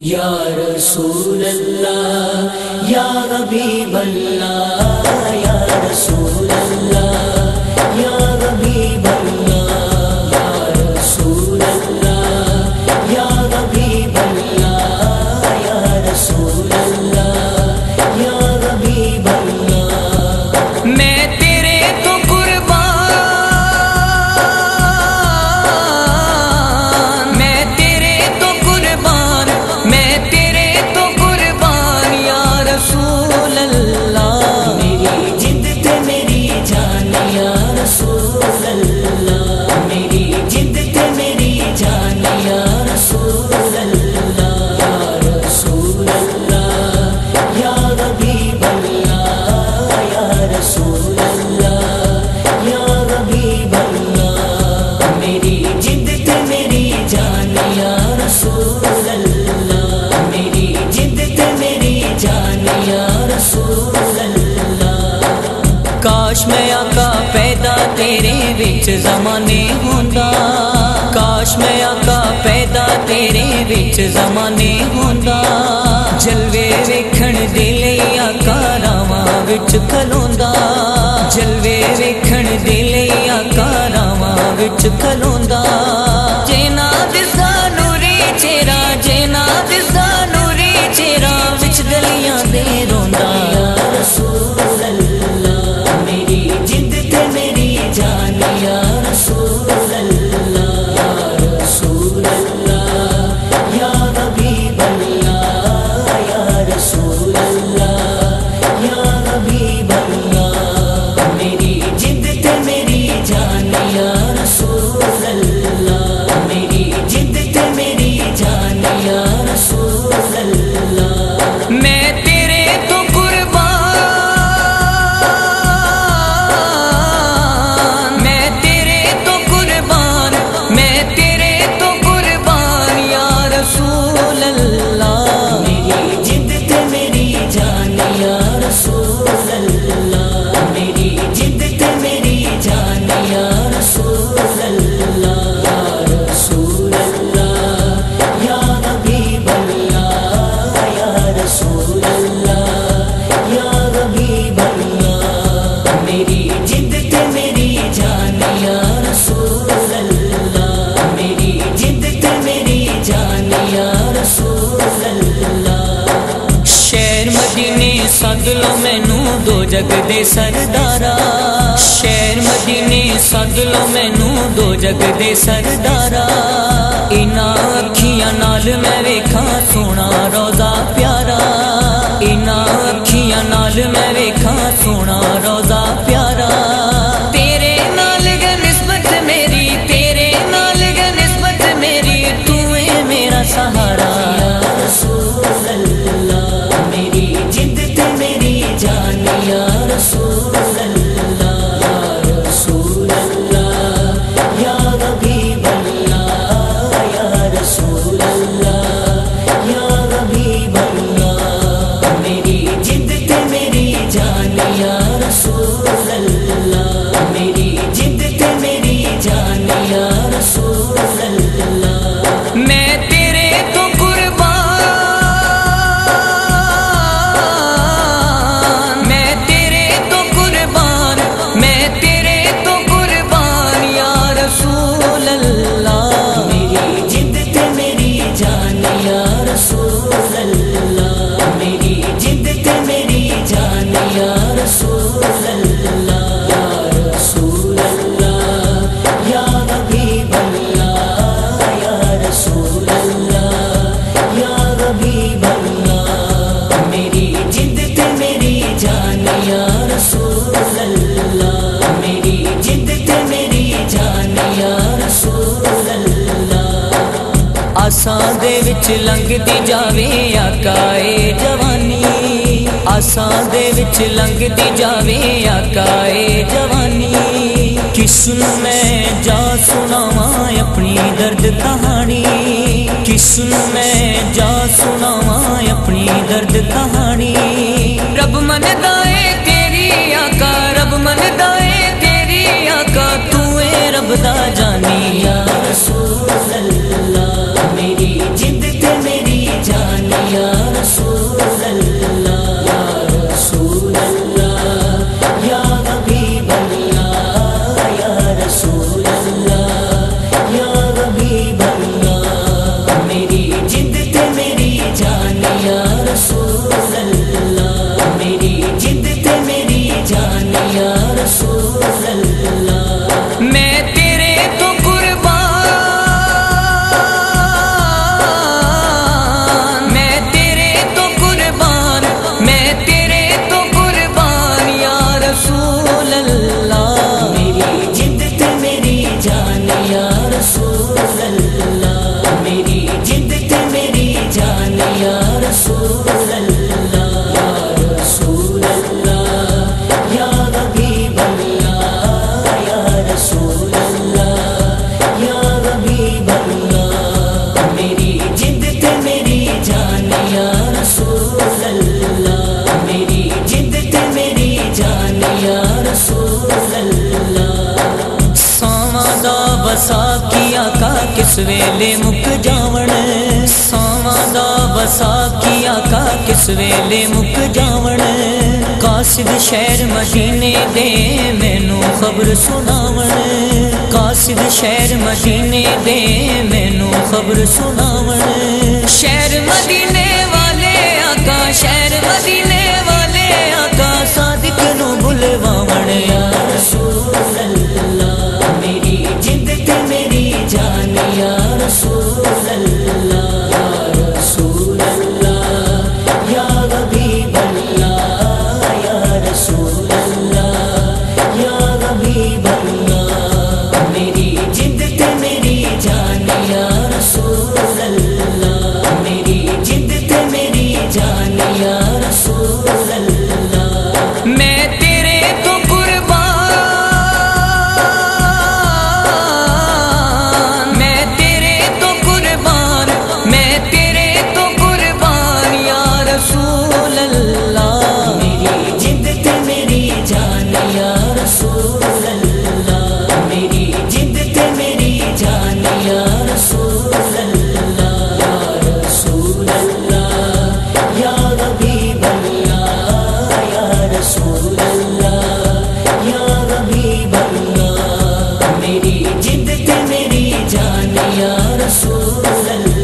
یا رسول اللہ یا حبیب اللہ یا رسول ਜ਼ਮਾਨੇ ਹੁੰਦਾ। ਕਾਸ਼ ਮੈਂ ਆਕਾ ਪੈਦਾ ਤੇਰੇ ਵਿੱਚ ਜ਼ਮਾਨੇ ਹੁੰਦਾ। ਜਲਵੇ ਵੇਖਣ ਦੇ ਲਈ ਆਕਾ ਰਾਵਾਂ ਵਿੱਚ ਖਲੋਂਦਾ। ਜਲਵੇ ਵੇਖਣ ਦੇ ਲਈ ਆਕਾ ਰਾਵਾਂ ਵਿੱਚ ਖਲੋਂਦਾ। ਦੇ ਰੋਂਦਾ। ਜਗ ਦੇ ਸਰਦਾਰਾ। ਸ਼ਹਿਰ ਮਦੀਨੇ ਸੱਦ ਲੋ ਮੈਨੂੰ ਦੋ ਜਗ ਦੇ ਸਰਦਾਰਾ। ਇਨਾ ਅੱਖੀਆਂ ਨਾਲ ਮੈਂ ਵੇਖਾਂ ਸੋਹਣਾ ਰੋਜ਼ਾ ਪਿਆਰਾ। ਇਨਾ ਅੱਖੀਆਂ ਨਾਲ ਮੈਂ ਵੇਖਾਂ ਸੋਹਣਾ ਰੋਜ਼ਾ Jerusalem. ਦੇ ਵਿੱਚ ਲੰਘਦੀ ਜਾਵੇ ਆਕਾਏ ਜਵਾਨੀ। ਆਸਾਂ ਦੇ ਵਿੱਚ ਲੰਘਦੀ ਜਾਵੇ ਆਕਾਏ ਜਵਾਨੀ। ਕਿਸ ਨੂੰ ਮੈਂ ਜਾ ਸੁਣਾਵਾਂ ਆਪਣੀ ਦਰਦ ਕਹਾਣੀ। ਕਿਸ ਨੂੰ ਮੈਂ ਜਾ ਸੁਣਾਵਾਂ ਆਪਣੀ ਦਰਦ ਕਹਾਣੀ। ਵਸਾ ਕੀ ਆਕਾ ਕਿਸ ਵੇਲੇ ਮੁੱਕ ਜਾਵਣ? ਸਾਵਾਂ ਦਾ ਵਸਾ ਕੀ ਆਕਾ ਕਿਸ ਵੇਲੇ ਮੁੱਕ ਜਾਵਣ? ਕਾਸਿਦ ਸ਼ਹਿਰ ਮਦੀਨੇ ਦੇ ਮੈਨੂੰ ਖਬਰ ਸੁਣਾਵਣ। ਕਾਸਿਦ ਸ਼ਹਿਰ ਮਦੀਨੇ ਦੇ ਮੈਨੂੰ ਖਬਰ ਸੁਣਾਵਣ। su Rasul